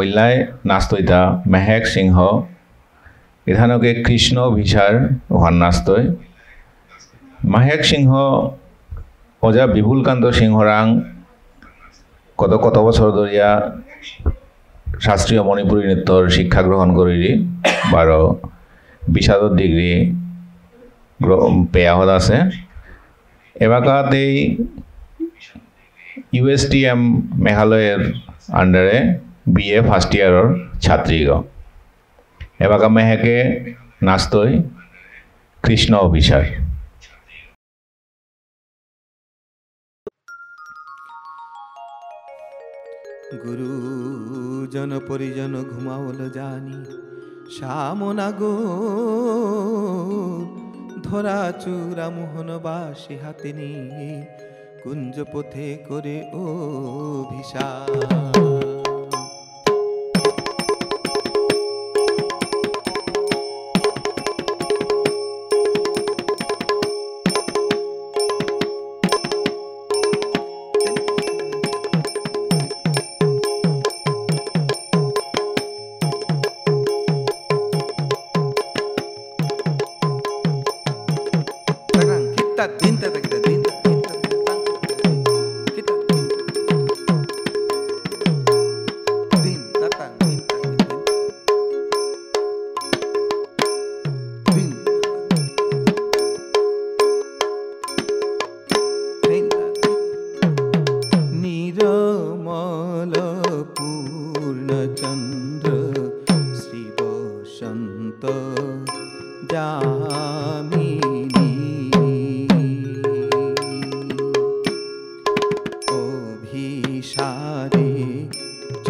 পল্যায় নাস্তইতা, মেহেক সিংহ এখানকে কৃষ্ণ ভিসার নাস্তই। মাহেক সিংহ, অজা বিপুলকান্ত সিংহরাং, কত কত বছর ধরিয়া শাস্ত্রীয় মণিপুরী নৃত্যর শিক্ষা গ্রহণ করি বারো বিষাদর ডিগ্রি পেয়াহত আছে। এবাকাত এই ইউ এছ বি এ ईयर और छात्री গ एवं मैं কৃষ্ণ অভিসার। গুরুজন পরিজন ঘুমাওল জানি। শ্যামনা গো, ধরা চূড়া মোহন বাসি হাতে নিয়ে, কুঞ্জ পথে করে ও ভিসা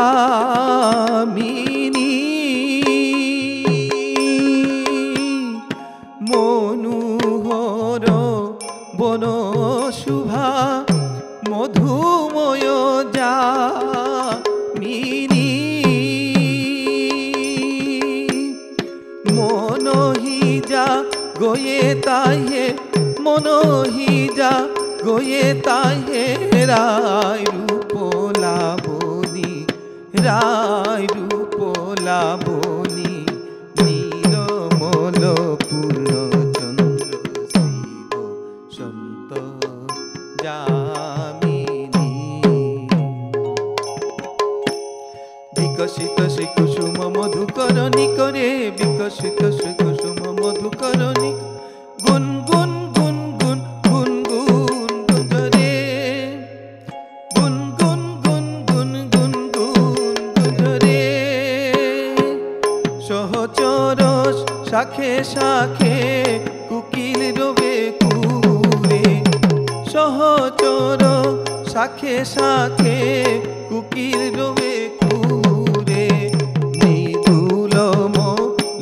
যামিনী মনোহর বন শুভা মধুময় যামিনী। মনোহিজা গয়ে তাহে মনোহিজা গয়ে তাহে রায় রূপ রূপ লাবণী নীরমল পূর্ণচন্দ্র শিব সন্ত যামিনী। বিকশিত শ্রী কুসুম মধুকরণী করে বিকশিত শ্রী কুসুম মধুকরণী শাখে কুকিল রবে কুরে সহচর শাখে শাখে কুকিল রবে কুরে মৃদুলম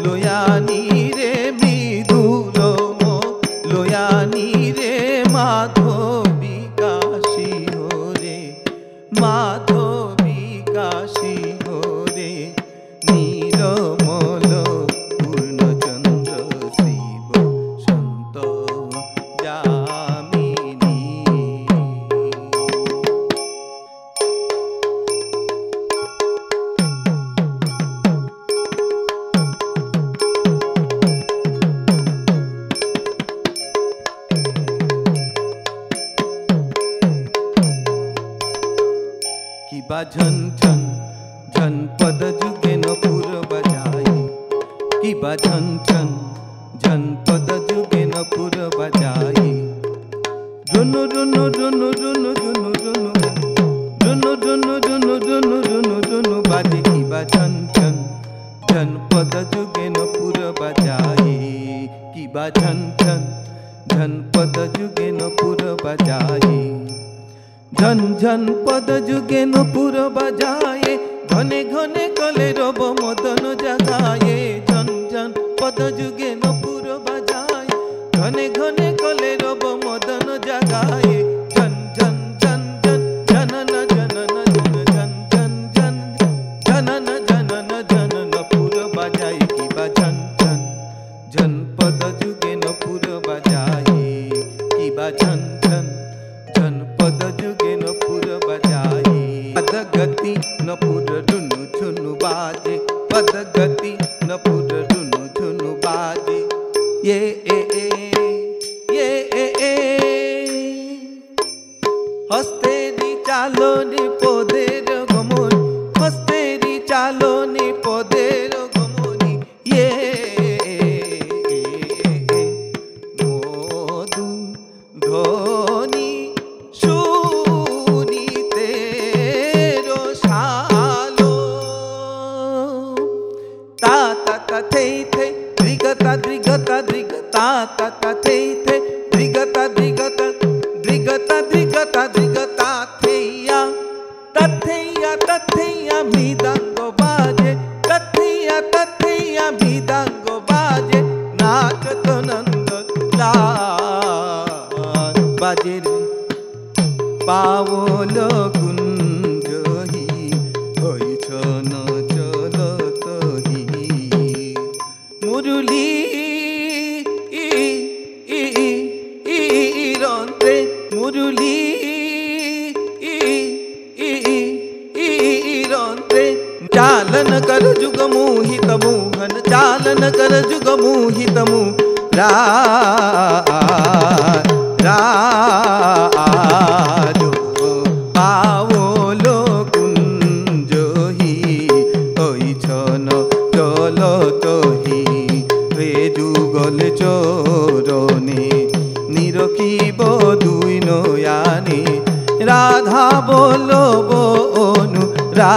লোয়ানি রে, মৃদুলম লোয়ানি রে, মাধবী কাশী হরে। মাধবী बजा झन झन झन पद जुगे नपुर बजाई। कि बा झन झन झन पद जुगे नपुर बजाई। रुन रुन रुन रुन रुन रुन। रुन रुन रुन रुन रुन रुन बाजे की बा झन झन झन पद जुगे नपुर बजाई। कि बा झन झन झन पद जुगे नपुर बजाई। ঝন ঝন পদ যুগে নপুর বাজায়ে ঘনে ঘনে কলে রব মদন জাগায়ে ঝন ঝন পদ যুগে নপুর বাজায়ে ঘনে ঘনে কলে রব ये ए ए ये ए ए হস্তেরি চালনি পদের গমন হস্তেরি চালনি পদের গমনি ইয়ে মধু ধ্বনি শুনিতে রসালো তা তা তা থেই द्विगता द्विगता द्विगता तथा थे थे। द्विगता द्विगता द्विगता द्विगता द्विगता थेया तथेया तथेया मिदा রন্ত্রে চালন কর যুগ মোহিত মোহন চালন কর যুগ মোহিত মু রা রাজো পাওলো কুঞ্জহি হইছন চলতহি হে যুগল চরণে নিরকিব দুই নয়ানে রাধা বলব অনু রা